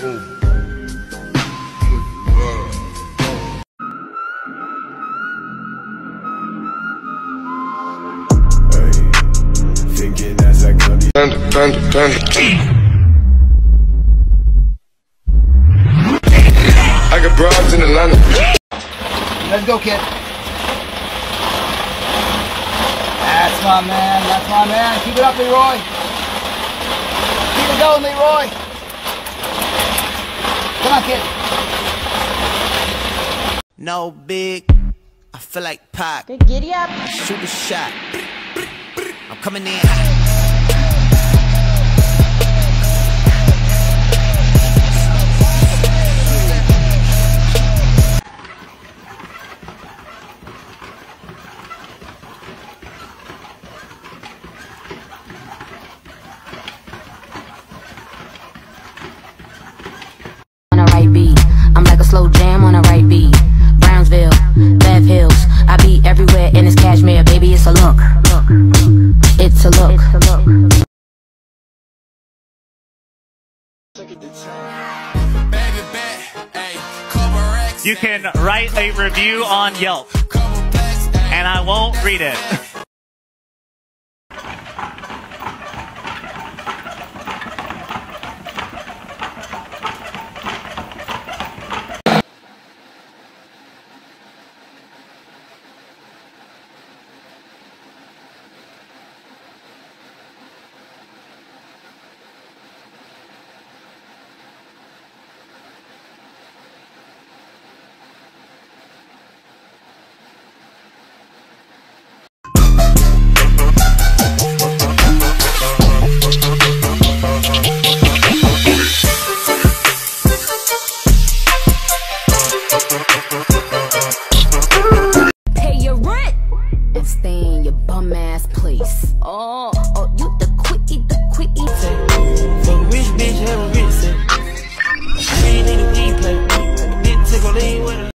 Thinking as I. I got broads in Atlanta. Let's go, kid. That's my man. That's my man. Keep it up, Leroy. Keep it going, Leroy. Kid. No big. I feel like Pac. Good giddy up. Shoot a shot. I'm coming in Look. You can write a review on Yelp, and I won't read it.